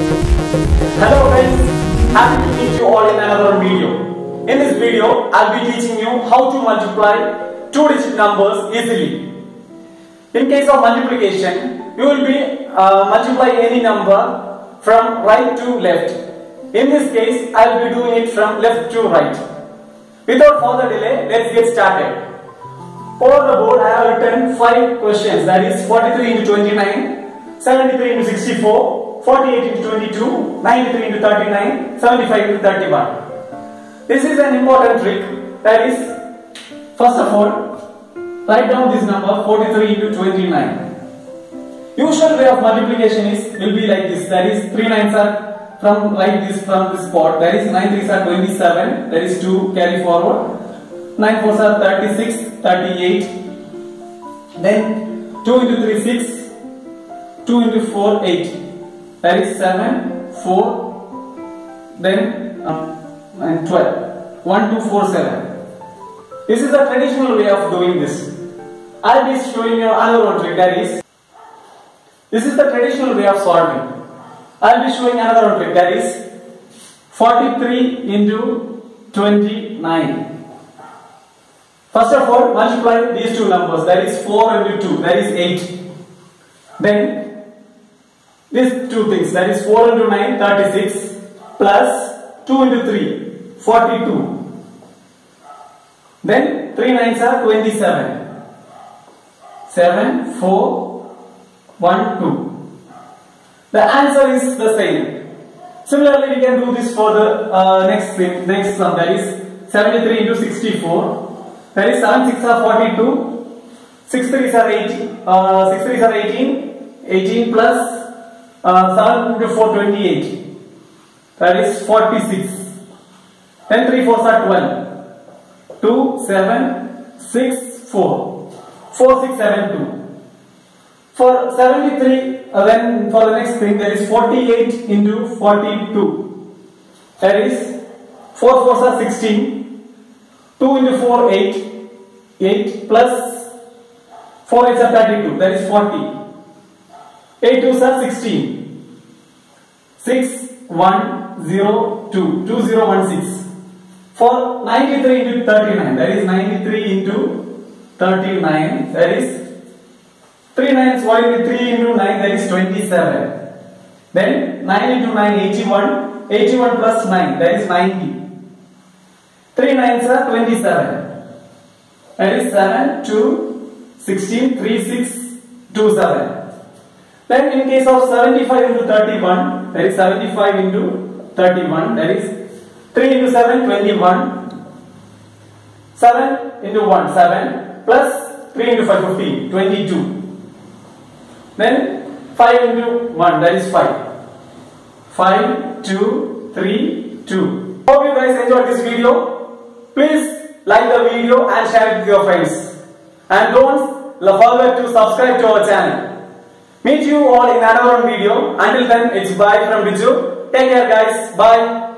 Hello friends, happy to meet you all in another video. In this video, I'll be teaching you how to multiply two digit numbers easily. In case of multiplication, you will be uh, multiply any number from right to left. In this case, I'll be doing it from left to right. Without further delay, let's get started. On the board, I have written 5 questions that is 43 into 29, 73 into 64, 48 into 22, 93 into 39, 75 into 31. This is an important trick. That is, first of all, write down this number 43 into 29. Usual way of multiplication is will be like this. That is 3 nines are from like this from this spot. That is 9 threes are 27 that is 2 carry forward. 9 fours are 36 38 then 2 into 3 6 2 into 4 8 that is 7 4 then um, and 12 1 2 4 7 this is the traditional way of doing this I'll be showing you another one trick that is this is the traditional way of solving. I'll be showing another one trick that is 43 into 29. First of all, multiply these two numbers that is 4 into 2 that is 8. Then these two things that is 4 into 9 36 plus 2 into 3 42. Then 3 nines are 27. 7 4 1, 2. The answer is the same. Similarly, we can do this for the uh, next thing, next sum that is 73 into 64. That is 7 6 are 42. 6 3 are 18. Uh, 6 3 are 18. 18 plus uh, 7 into 4 28. That is 46. Then 3 4s are 12. 2 7 6 4. 4 6 7 2. For 73, uh, then for the next thing, there is 48 into 42. That is 4 4s are 16. 2 into 4, 8. 8 plus 4 8s are 32. That is 40. 8 2s are 16. 6 1 0 2. 2 0 1 6. For 93 into 39, that is 93 into 39, that is 3 nines, is 3 into 9? That is 27. Then 9 into 9, 81. 81 plus 9, that is 90. 3 nines are 27. That is 7, 2, 16, 3, 6, 2, 7. Then in case of 75 into 31, that is 75 into 31, that is 3 into 7, 21. 7 into 1, 7, plus 3 into 5, 15, 22. Then 5 into 1 that is 5. 5, 2, 3, 2. Hope you guys enjoyed this video. Please like the video and share it with your friends. And don't forget to subscribe to our channel. Meet you all in another video. Until then, it's bye from Biju. Take care guys. Bye.